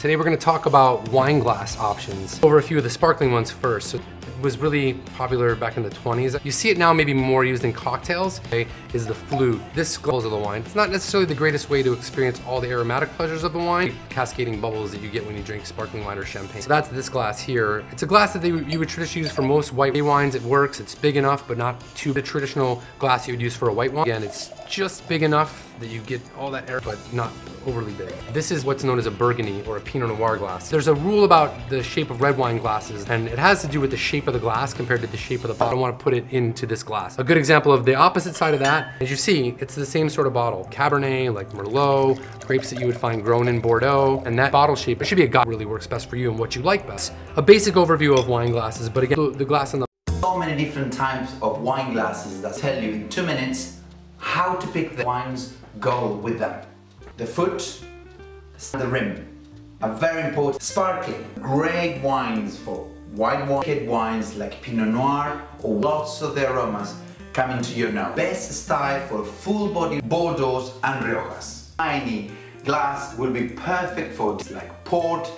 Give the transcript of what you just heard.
Today we're going to talk about wine glass options. Over a few of the sparkling ones first. So it was really popular back in the 20s. You see it now maybe more used in cocktails, okay, is the flute. This goes of the wine. It's not necessarily the greatest way to experience all the aromatic pleasures of the wine, cascading bubbles that you get when you drink sparkling wine or champagne. So that's this glass here. It's a glass that they, you would traditionally use for most white wines. It works, it's big enough, but not too the traditional glass you would use for a white wine. Again, it's just big enough that you get all that air, but not overly big. This is what's known as a Burgundy or a Pinot Noir glass. There's a rule about the shape of red wine glasses, and it has to do with the shape of the glass compared to the shape of the bottle. I want to put it into this glass. A good example of the opposite side of that, as you see, it's the same sort of bottle. Cabernet, like Merlot, grapes that you would find grown in Bordeaux, and that bottle shape, it should be a glass really works best for you and what you like best. A basic overview of wine glasses, but again, the glass on the So many different types of wine glasses that tell you in two minutes how to pick the wines go with them. The foot, the rim. are very important sparkling, great wines for white wine, wines like Pinot Noir or lots of the aromas coming to your nose. Best style for full body Bordeaux and Riojas. Tiny glass will be perfect for like port,